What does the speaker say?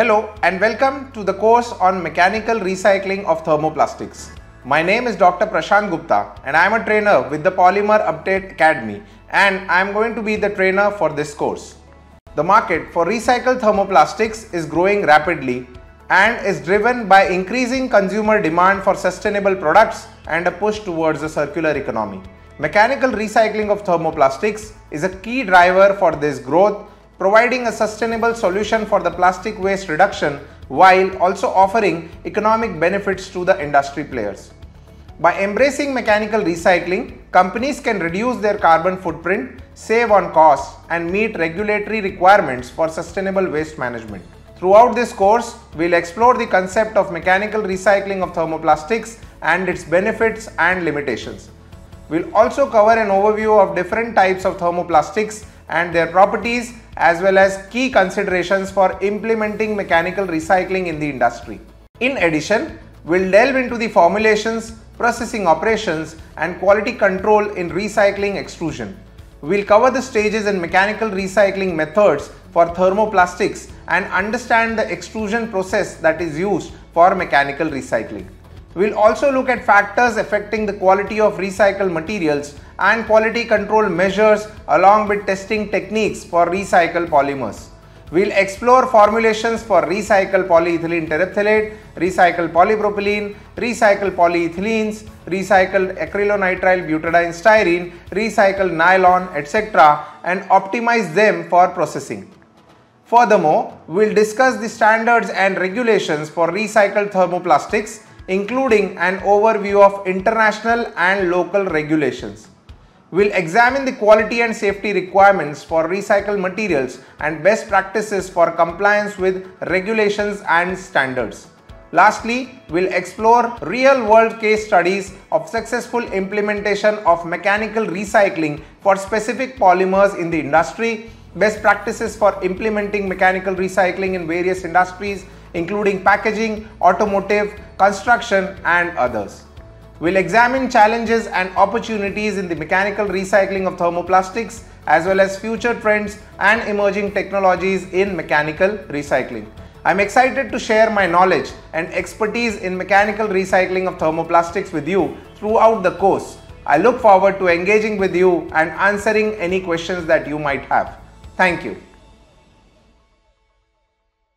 Hello and welcome to the course on mechanical recycling of thermoplastics. My name is Dr. Prashant Gupta and I am a trainer with the Polymer Update Academy and I am going to be the trainer for this course. The market for recycled thermoplastics is growing rapidly and is driven by increasing consumer demand for sustainable products and a push towards a circular economy. Mechanical recycling of thermoplastics is a key driver for this growth, providing a sustainable solution for the plastic waste reduction while also offering economic benefits to the industry players. By embracing mechanical recycling, companies can reduce their carbon footprint, save on costs, and meet regulatory requirements for sustainable waste management. Throughout this course, we'll explore the concept of mechanical recycling of thermoplastics and its benefits and limitations. We'll also cover an overview of different types of thermoplastics and their properties as well as key considerations for implementing mechanical recycling in the industry. In addition, we'll delve into the formulations, processing operations and quality control in recycling extrusion. We'll cover the stages in mechanical recycling methods for thermoplastics and understand the extrusion process that is used for mechanical recycling. We'll also look at factors affecting the quality of recycled materials and quality control measures along with testing techniques for recycled polymers. We'll explore formulations for recycled polyethylene terephthalate, recycled polypropylene, recycled polyethylenes, recycled acrylonitrile butadiene styrene, recycled nylon, etc. and optimize them for processing. Furthermore, we'll discuss the standards and regulations for recycled thermoplastics including an overview of international and local regulations. We'll examine the quality and safety requirements for recycled materials and best practices for compliance with regulations and standards. Lastly, we'll explore real-world case studies of successful implementation of mechanical recycling for specific polymers in the industry, best practices for implementing mechanical recycling in various industries, including packaging, automotive, construction and others. We'll examine challenges and opportunities in the mechanical recycling of thermoplastics as well as future trends and emerging technologies in mechanical recycling. I'm excited to share my knowledge and expertise in mechanical recycling of thermoplastics with you throughout the course. I look forward to engaging with you and answering any questions that you might have. Thank you.